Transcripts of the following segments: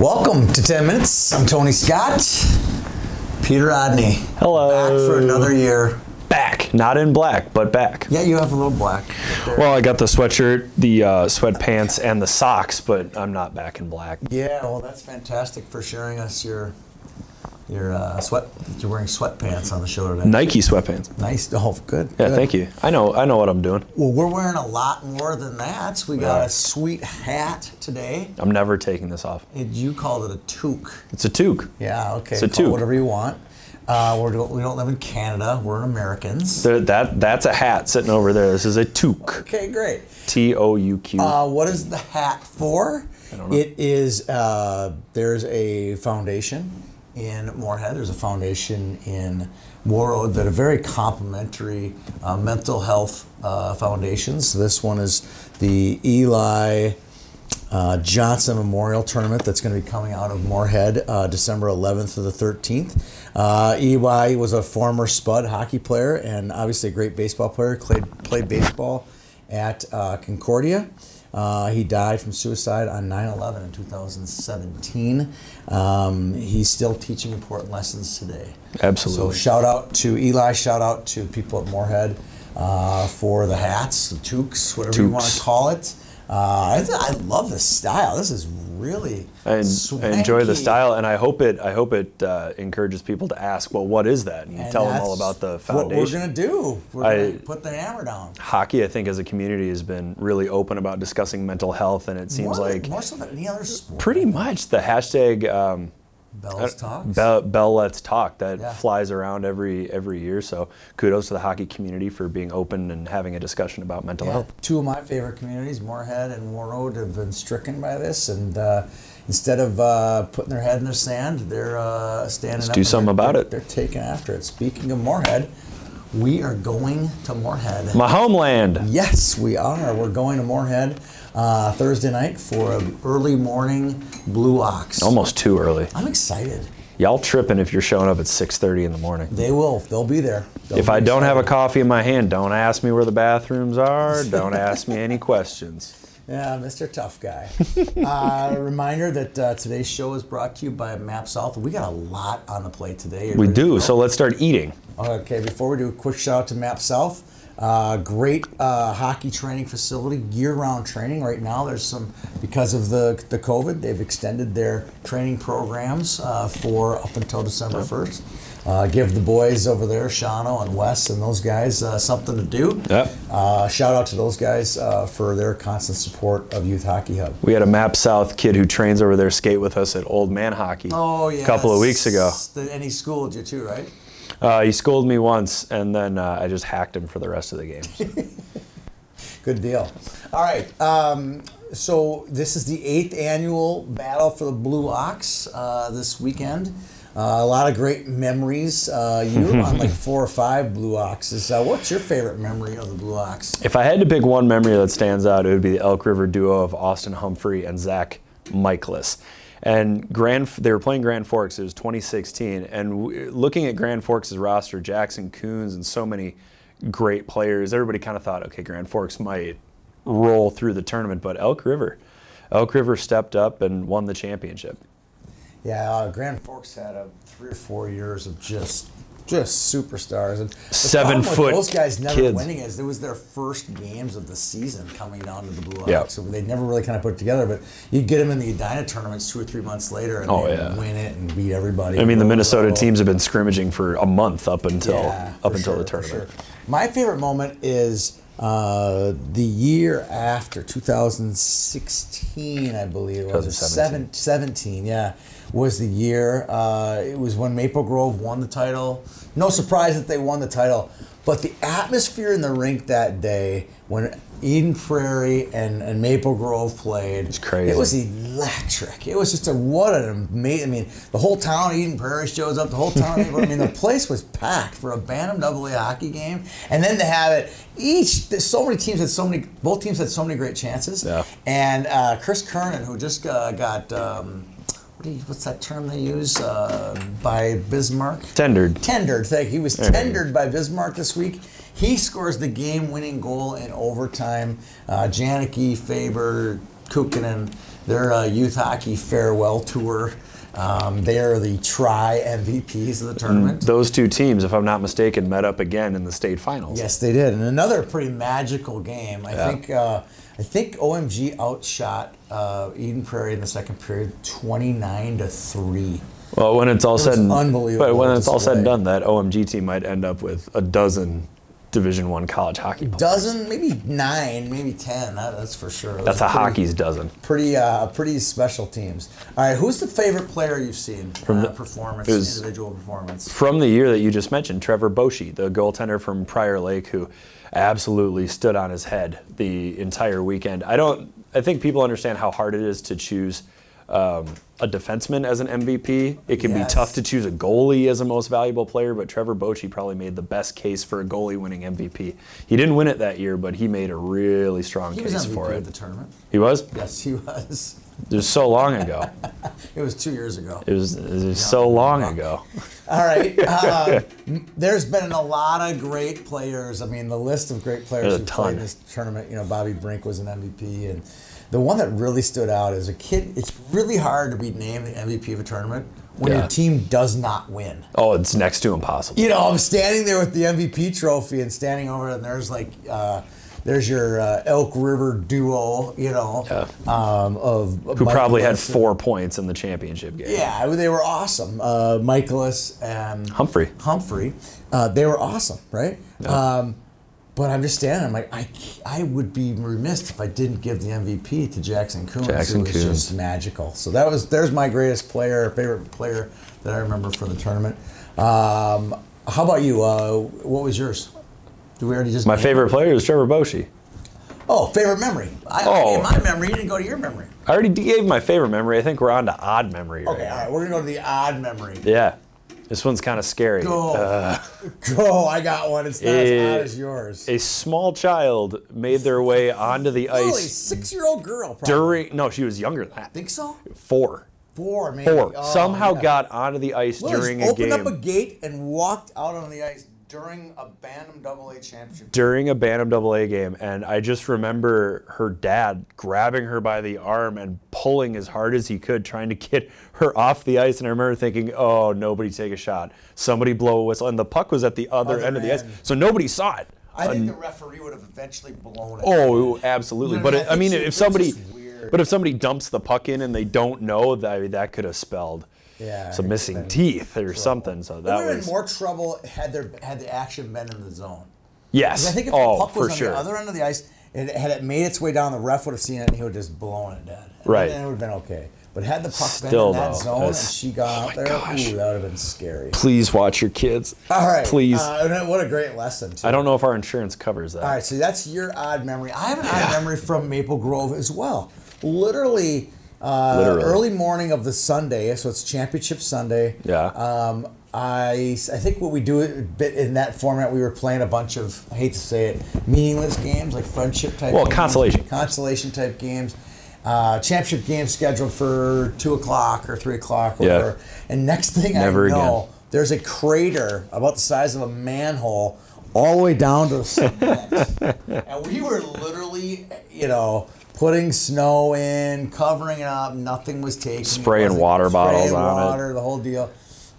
Welcome to 10 Minutes. I'm Tony Scott. Peter Odney. Hello. Back for another year. Back. Not in black, but back. Yeah, you have a little black. There. Well, I got the sweatshirt, the uh, sweatpants, and the socks, but I'm not back in black. yeah, well, that's fantastic for sharing us your your uh, sweat. You're wearing sweatpants on the show today. Nike sweatpants. Nice. Oh, good. Yeah, good. thank you. I know. I know what I'm doing. Well, we're wearing a lot more than that. We got are. a sweet hat today. I'm never taking this off. It, you called it a toque. It's a toque. Yeah, okay. It's a toque. Whatever you want. Uh, we're, we don't live in Canada. We're Americans. There- that that's a hat sitting over there. This is a toque. Okay, great. T O U Q. Uh, what is the hat for? I don't know. It is, uh, there's a foundation in Moorhead. There's a foundation in Warroad that are very complementary uh, mental health uh, foundations. This one is the Eli uh, Johnson Memorial Tournament that's going to be coming out of Moorhead uh, December 11th to the 13th. Uh, Eli was a former Spud hockey player and obviously a great baseball player. Played played baseball at uh, Concordia. Uh, he died from suicide on 9/11 in 2017. Um, he's still teaching important lessons today. Absolutely. So shout out to Eli. Shout out to people at Moorhead uh, for the hats, the toques, whatever you want to call it. Uh, I, love this style. This is really I, I enjoy the style, and I hope it. I hope it uh, encourages people to ask, "Well, what is that?" And you And tell them all about the foundation. What we're gonna do? We're I- gonna put the hammer down. Hockey, I think, as a community, has been really open about discussing mental health, and it seems more, like more so than any other sport. pretty much the hashtag um, Bell's talks. Bell, Bell Let's Talk that Yeah. flies around every every year. So kudos to the hockey community for being open and having a discussion about mental Yeah, health. two of my favorite communities, Moorhead and Warroad, have been stricken by this, and uh, instead of uh, putting their head in the sand, they're uh, standing up. do something about it. They're taking after it. Speaking of Moorhead, we are going to Moorhead. My homeland. Yes, we are. We're going to Moorhead uh, Thursday night for an early morning Blue Ox. Almost too early. I'm excited. Y'all tripping if you're showing up at 6:30 in the morning. They will. They'll be there. They'll If be I don't have a coffee in my hand, don't ask me where the bathrooms are. Don't ask me any questions. Yeah, Mr. Tough Guy. uh, reminder that uh, today's show is brought to you by Map South. We got a lot on the plate today. You We ready to do. So let's start eating. Okay, before we do a quick shout out to Map South. Uh, great uh, hockey training facility, year-round training. Right now, there's some because of the the COVID, they've extended their training programs uh, for up until December 1st. Uh, give the boys over there, Shano and Wes and those guys, uh, something to do. Yep. Uh, shout out to those guys uh, for their constant support of Youth Hockey Hub. We had a Map South kid who trains over there skate with us at Old Man Hockey Oh yeah. a couple of weeks ago. And he schooled you too, right? Uh, he scolded me once, and then uh, I just hacked him for the rest of the games. Good deal. All right. Um, so this is the eighth annual battle for the Blue Ox uh, this weekend. Uh, a lot of great memories. Uh, you were on like four or five Blue Oxes. Uh, what's your favorite memory of the Blue Ox? If I had to pick one memory that stands out, it would be the Elk River duo of Austin Humphrey and Zach Michaelis. And Grand, they were playing Grand Forks. It was 2016, and w- looking at Grand Forks' roster, Jackson Kunz and so many great players. Everybody kind of thought, okay, Grand Forks might roll through the tournament, but Elk River, Elk River stepped up and won the championship. Yeah, uh, Grand Forks had a three or four years of just just superstars. And the Seven foot Those guys never kids. winning is it was their first games of the season coming down to the Blue. Yeah. So they never really kind of put it together. But you get them in the Edina tournaments two or three months later, and Oh, they yeah. win it and beat everybody. I mean, the Minnesota roll. teams have been scrimmaging for a month up until Yeah, up until sure, the tournament. sure. My favorite moment is uh, the year after 2016, I believe. Was 2017. 17, yeah, was the year. Uh, it was when Maple Grove won the title. No surprise that they won the title. But the atmosphere in the rink that day when Eden Prairie and, and Maple Grove played, it's crazy. It was electric. It was just a what an amazing. I mean, the whole town of Eden Prairie shows up. The whole town. I mean, the place was packed for a Bantam Double A hockey game, and then to have it each. So many teams had so many. Both teams had so many great chances. Yeah. And uh, Chris Kernan, who just uh, got. Um, what do you, what's that term they use uh, by Bismarck? Tendered. Tendered. Thank you. He was There you go. tendered by Bismarck this week. He scores the game-winning goal in overtime. Uh, Janicki, Faber, Kukkonen, their uh, youth hockey farewell tour. Um, they are the try MVPs of the tournament. Those two teams, if I'm not mistaken, met up again in the state finals. Yes, they did, and another pretty magical game. I Yeah. think uh, I think OMG outshot uh, Eden Prairie in the second period, twenty-nine to three. Well, when it's all was said and unbelievable but when it's all said and done, that OMG team might end up with a dozen Division One college hockey players. Dozen, maybe nine, maybe ten. That, that's for sure. Those That's a pretty- hockey's dozen. Pretty, uh, pretty special teams. All right, who's the favorite player you've seen from the- performance, individual performance? From the year that you just mentioned, Trevor Boshi, the goaltender from Prior Lake, who absolutely stood on his head the entire weekend. I don't. I think people understand how hard it is to choose um, a defenseman as an MVP. It can Yes. be tough to choose a goalie as a most valuable player, but Trevor Boshi probably made the best case for a goalie winning MVP. He didn't win it that year, but he made a really strong He was case MVP for it. the tournament. He was. Yes, he was. It was so long ago. It was two years ago. It was, it was so long ago. All right. Uh, there's been a lot of great players. I mean, the list of great players who played ton. this tournament. You know, Bobby Brink was an MVP, and the one that really stood out as a kid. It's really hard to be named the MVP of a tournament when Yeah. your team does not win. Oh, it's next to impossible. You know, I'm standing there with the MVP trophy and standing over, it, and there's like. Uh, there's your uh, Elk River duo, you know, Yeah. um, of Who probably had four points in the championship game. Yeah, they were awesome. Uh, Michaelis and Humphrey. Humphrey, uh, they were awesome, right? Um, but I'm just standing. I'm like, I, I would be remiss if I didn't give the MVP to Jackson Kunz. Jackson who was Kunz. just magical. So that was there's my greatest player, favorite player that I remember from the tournament. Um, how about you? Uh, what was yours? Do we already just My favorite it? player was Trevor Boshi. Oh, favorite memory. I, I Oh. gave my memory. You didn't go to your memory. I already gave my favorite memory. I think we're on to odd memory right Okay, all now. right. We're gonna go to the odd memory. Yeah. This one's kind of scary. Go. Uh, Go! I got one. It's not Eh, as odd as yours. a small child made their way onto the Really, ice six-year-old girl. Probably. during. No, she was younger than that. Think so? Four. Four, maybe. Four. Oh, Somehow yeah. got onto the ice Well, during a opened up a gate and walked out on the ice during a Bantam Double A championship. during a Bantam Double A game, and I just remember her dad grabbing her by the arm and pulling as hard as he could, trying to get her off the ice. And I remember thinking, "Oh, nobody take a shot, somebody blow a whistle." And the puck was at the other, Other end of the ice, so nobody saw it. I think the referee would have eventually blown it. oh, absolutely. No, no, But I it, I mean, if somebody, but if somebody dumps the puck in and they don't know, that that could have spelled Yeah, some missing teeth or something. So It would that have been more trouble had there had the action been in the zone. Yes. I think if oh, the puck was on sure. the other end of the ice, it, had it made its way down, the ref would have seen it and he would have just blown it dead. And Right. Then it would have been okay. But had the puck Still, been in that though, zone and she got oh out there, gosh. ooh, that would have been scary. Please watch your kids. All right. Please. Uh, and what a great lesson, too. I don't know if our insurance covers that. All right, so that's your odd memory. I have an odd memory from Maple Grove as well. Literally, uh, Literally. early morning of the Sunday, so it's Championship Sunday. Yeah. Um, I, I think what we do in that format, we were playing a bunch of, I hate to say it, meaningless games, like friendship type Well, games, consolation. Consolation type games. Uh, championship game scheduled for 2 o'clock or 3 o'clock, Yeah. whatever. And next thing Never I know, again. there's a crater about the size of a manhole all the way down to the cement. and we were literally, you know, putting snow in, covering it up. Nothing was taken. Spraying It water bottles spraying on it. water, the whole deal.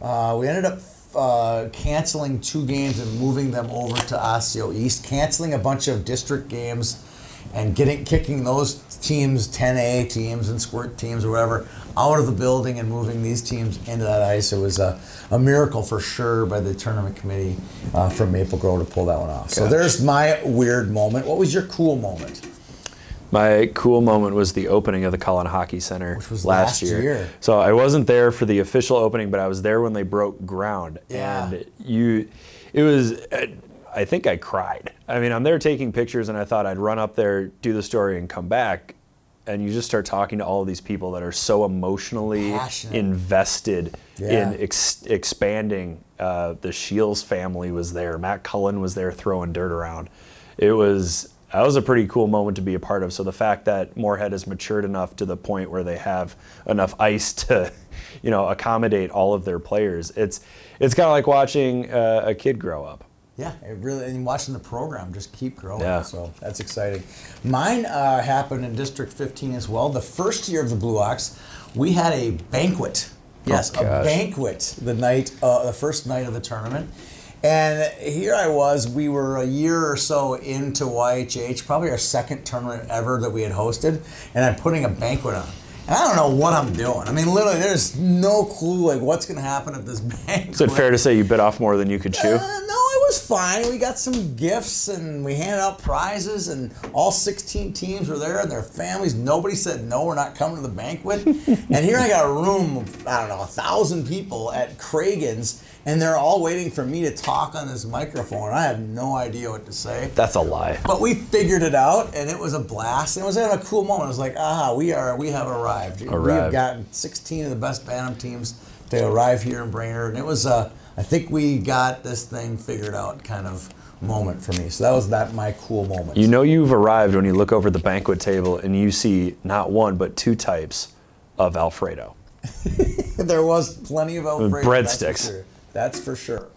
Uh, we ended up uh, canceling two games and moving them over to Osseo East, canceling a bunch of district games and getting kicking those teams, 10A teams and squirt teams or whatever, out of the building and moving these teams into that ice. It was a, a miracle for sure by the tournament committee uh, from Maple Grove to pull that one off. So there's my weird moment. What was your cool moment? My cool moment was the opening of the Cullen Hockey Center Which was last, last year. year. So I wasn't there for the official opening, but I was there when they broke ground. Yeah. And you, it was. I think I cried. I mean, I'm there taking pictures, and I thought I'd run up there, do the story, and come back. And you just start talking to all of these people that are so emotionally Passionate. invested Yeah. in ex- expanding. Uh, the Shields family was there. Matt Cullen was there throwing dirt around. It was that was a pretty cool moment to be a part of. So the fact that Moorhead has matured enough to the point where they have enough ice to, you know, accommodate all of their players, it's it's kind of like watching uh, a kid grow up. Yeah, it really, and watching the program just keep growing. Yeah. So that's exciting. Mine uh, happened in District 15 as well. The first year of the Blue Ox, we had a banquet. Yes, Oh, a banquet the night, uh, the first night of the tournament. And here I was, we were a year or so into YHH, probably our second tournament ever that we had hosted, and I'm putting a banquet on. And I don't know what I'm doing. I mean, literally, there's no clue like what's going to happen at this banquet. Is it fair to say you bit off more than you could chew? Uh, no, was fine. We got some gifts and we handed out prizes, and all 16 teams were there and their families. Nobody said no, we're not coming to the banquet. and here I got a room of, I don't know, a thousand people at Cragun's, and they're all waiting for me to talk on this microphone. I have no idea what to say. That's a lie. But we figured it out, and it was a blast. It was a cool moment. It was like, aha, we are, we have arrived. arrived. We have gotten 16 of the best Bantam teams to arrive here in Brainerd, and it was uh, I think we got this thing figured out kind of moment for me. So that was that my cool moment. You know you've arrived when you look over the banquet table and you see not one but two types of Alfredo. there was plenty of Alfredo. breadsticks. That's for sure. That's for sure.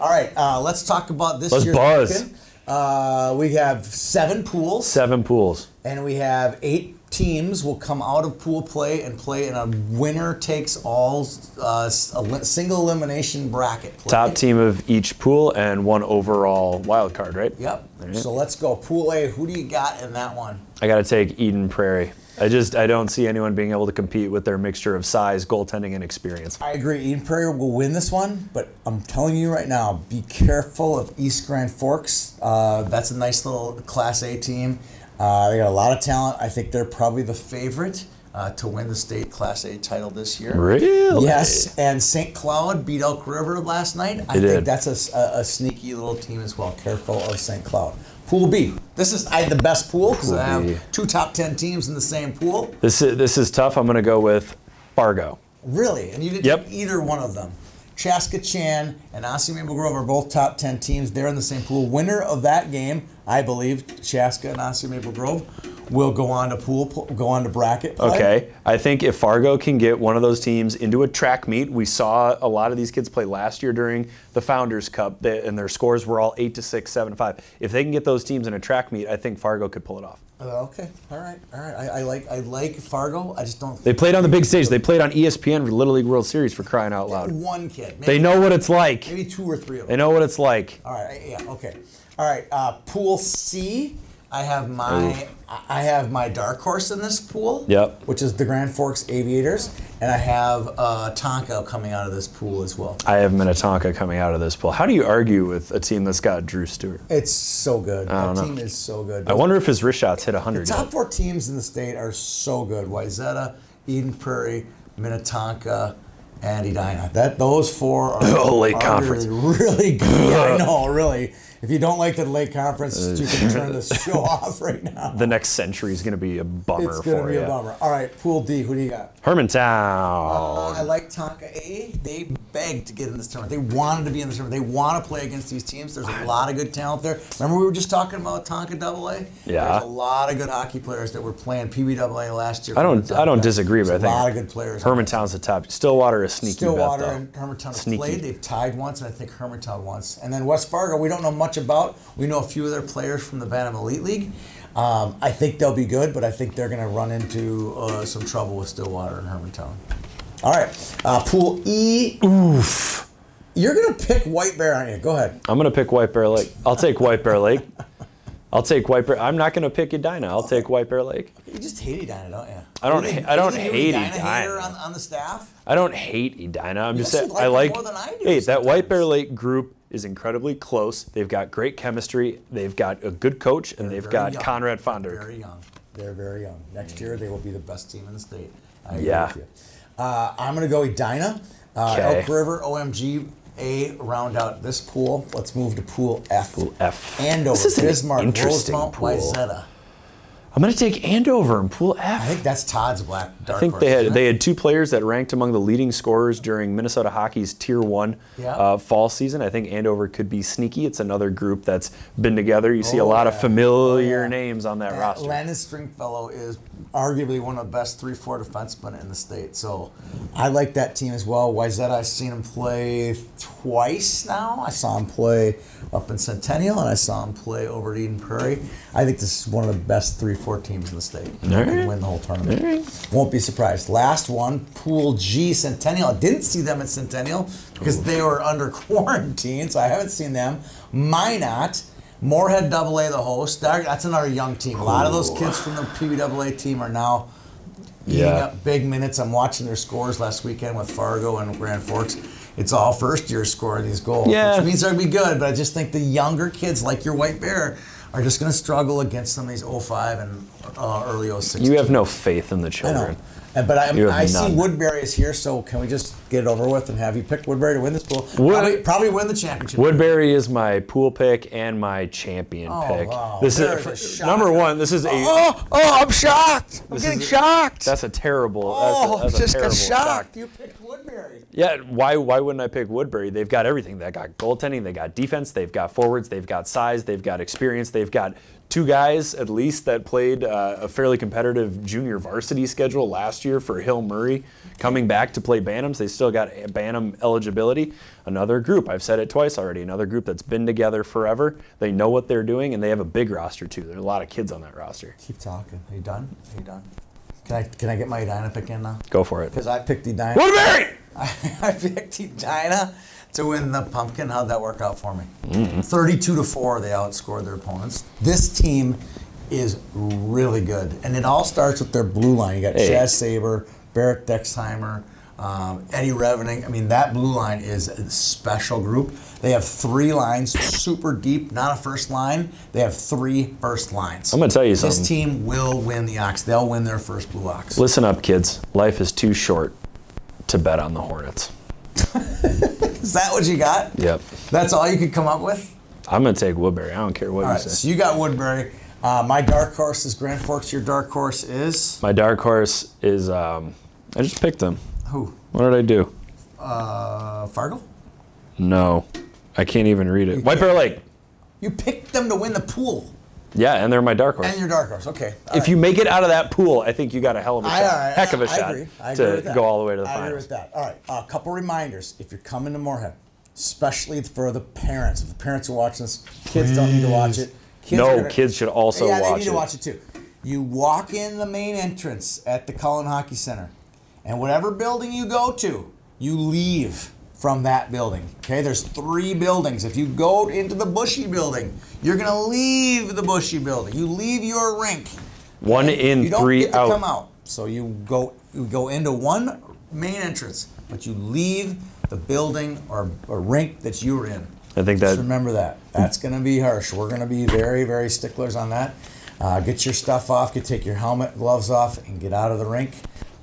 All right, uh, let's talk about this Let's year's buzz. Uh, we have seven pools. Seven pools. and we have eight teams will come out of pool play and play in a winner takes all uh, s- a li- single elimination bracket. Play. Top team of each pool and one overall wild card, right? Yep. So let's go. Pool A. Who do you got in that one? I got to take Eden Prairie. I just I don't see anyone being able to compete with their mixture of size, goaltending, and experience. I agree. Eden Prairie will win this one, but I'm telling you right now, be careful of East Grand Forks. Uh, that's a nice little Class A team. Uh, they got a lot of talent. I think they're probably the favorite uh, to win the state Class A title this year. Really? Yes, and St. Cloud beat Elk River last night. I They think did. that's a sneaky little team as well. Careful of St. Cloud. Pool B. This is I the best pool because I have two top ten teams in the same pool. This is this is tough. I'm gonna go with Fargo. Really, and you didn't Yep. either one of them. Chaska Chan and Osseo Maple Grove are both top 10 teams. They're in the same pool. Winner of that game, I believe, Chaska and Osseo Maple Grove will go on to pool, go on to bracket. play. Okay. I think if Fargo can get one of those teams into a track meet, we saw a lot of these kids play last year during the Founders Cup, and their scores were all eight to six, seven to five. If they can get those teams in a track meet, I think Fargo could pull it off. Uh, okay. All right. All right. I, I like I like Fargo. I just don't. They played on the big stage. They played on ESPN for Little League World Series for crying out loud. one kid. Maybe, They know what it's like. Maybe two or three of them. They know what it's like. All right. Yeah. Okay. All right. Uh, pool C. I have my I have my dark horse in this pool. Yep. Which is the Grand Forks Aviators, and I have uh, Tonka coming out of this pool as well. I have Minnetonka coming out of this pool. How do you argue with a team that's got Drew Stewart? It's so good. I That team is so good. I wonder if his wrist shots hit 100 The top four teams in the state are so good. Wayzata, Eden Prairie, Minnetonka, and Edina. That those four are, Oh, Lake are Conference. really good. Yeah, I know, really. If you don't like the Lake Conference, uh, you can turn this show off right now. The next century is going to be a bummer It's going to be you. a bummer. All right, Pool D, who do you got? Hermantown. Oh, uh, I like Tonka A. They begged to get in this tournament. They wanted to be in this tournament. They want to play against these teams. There's a lot of good talent there. Remember we were just talking about Tonka Double A? Yeah. There's a lot of good hockey players that were playing PBAA last year. I don't. I don't Tonka. disagree, but I think a lot of good players. Hermantown's the top. Stillwater is sneaky. Stillwater bet, and Hermantown have Sneaky. played. They've tied once, and I think Hermantown once. And then West Fargo, we don't know much about. We know a few of their players from the Bantam Elite League. Um, I think they'll be good, but I think they're going to run into uh, some trouble with Stillwater and Hermantown. All right, uh, Pool E. Oof. You're going to pick White Bear, aren't you? Go ahead. I'm gonna pick White Bear Lake. I'll take White Bear Lake. I'll take White Bear. I'm not gonna pick Edina. I'll take White Bear Lake. You just hate Edina, don't you? I don't you ha- I don't you hate Edina Edina. on, on the staff. I don't hate Edina. I'm just saying like I like. more than I do hey, that White Bear. Lake group is incredibly close. They've got great chemistry. They've got a good coach, and they've got young. Conrad They're Fonder. Very young. They're very young. Next year they will be the best team in the state. I Yeah. with you. Uh, I'm going to go Edina. Uh, Elk River, OMG, A round out this pool. Let's move to Pool F. Pool F. Andover, This is an Bismarck, interesting Rosemount, pool. Wayzata. I'm going to take Andover in Pool F. I think that's Todd's black dark I think horse, they had they had two players that ranked among the leading scorers during Minnesota hockey's Tier One Yeah. uh, fall season. I think Andover could be sneaky. It's another group that's been together. You see a Oh, lot of familiar Oh, yeah. names on that Yeah, roster. Landon Stringfellow is arguably one of the best three-four defensemen in the state. So I like that team as well. Wayzata, I've seen him play twice now. I saw him play up in Centennial, and I saw him play over at Eden Prairie. I think this is one of the best three-four teams in the state. All can right. win the whole tournament. Won't be surprised. Last one, Pool G, Centennial. I didn't see them at Centennial because they were under quarantine, so I haven't seen them. Minot. Moorhead Double A, the host. That's another young team. A lot of those kids from the PBAA team are now eating Yeah. up big minutes. I'm watching their scores last weekend with Fargo and Grand Forks. It's all first year scoring these goals, Yeah. which means they're going to be good. But I just think the younger kids, like your White Bear, are just going to struggle against some of these 05 and uh, early 06 You have no faith in the children. And- But I, I see. Woodbury is here, so can we just get it over with and have you pick Woodbury to win this pool? Wood- Probably, probably win the championship. Woodbury is my pool pick and my champion Oh, pick. wow. This is number one. This is a Oh, oh, oh I'm shocked. I'm getting is- shocked. that's a terrible. oh, that's a, that's a just got shocked. shock. You picked Woodbury. Yeah, why why wouldn't I pick Woodbury? They've got everything. They got goaltending, they got defense, they've got forwards, they've got size, they've got experience, they've got two guys at least that played uh, a fairly competitive junior varsity schedule last year for Hill Murray, coming back to play Bantams. They still got Bantam eligibility. Another group, I've said it twice already, another group that's been together forever. They know what they're doing, and they have a big roster too. There are a lot of kids on that roster. Keep talking. Are you done? Are you done? Can I can I get my Edina pick in now? Go for it. Because I picked Edina. Woodbury! I picked Edina to win the pumpkin. How'd that work out for me? 32 to 4, they outscored their opponents. This team is really good. And it all starts with their blue line. You got Hey. Chaz Saber, Barrett Dexheimer, um, Eddie Revening. I mean, that blue line is a special group. They have three lines, super deep, not a first line. They have three first lines. I'm gonna tell you This something. This team will win the Ox. They'll win their first Blue Ox. Listen up, kids. Life is too short to bet on the Hornets. Is that what you got? Yep. That's all you could come up with? I'm gonna take Woodbury. I don't care what All you right, say. so you got Woodbury. Uh, my dark horse is Grand Forks. Your dark horse is My dark horse is um, I just picked them. who? What did I do? Uh, Fargo. No, I can't even read it. White Bear Lake. You picked them to win the pool, Yeah, and they're my dark horse. and your dark horse. Okay. all if right. you make it out of that pool, I think you got a hell of a I- shot, right, heck of a I shot. I to go all the way to the I agree finals. with that. All right, a couple reminders. If you're coming to Moorhead, especially for the parents, if the parents are watching this, kids don't need to watch it. Kids No, gonna- kids should also yeah, they watch need to watch it too. You walk in the main entrance at the Cullen Hockey Center, and whatever building you go to, you leave from that building. Okay, there's three buildings. If you go into the Bushy building, you're gonna leave the Bushy building. You leave your rink. One in, You don't three get to out. come out. So you go you go into one main entrance, but you leave the building or, or rink that you were in. I think Just that remember that. That's going to be harsh. We're going to be very, very sticklers on that. Uh, get your stuff off. Get take your helmet, gloves off, and get out of the rink.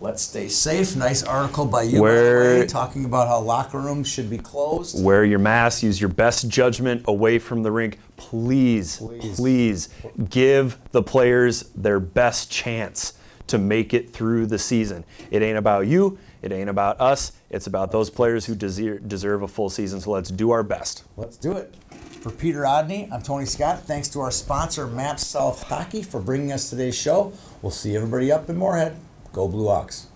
Let's stay safe. Nice article by you, Where- way, talking about how locker rooms should be closed. wear your mask, use your best judgment away from the rink. Please, Please. please, give the players their best chance to make it through the season. It ain't about you, it ain't about us, it's about those players who deserve, deserve a full season. So let's do our best. Let's do it. For Peter Odney, I'm Tony Scott. Thanks to our sponsor, Map South Hockey, for bringing us today's show. We'll see everybody up in Moorhead. Go Blue Ox.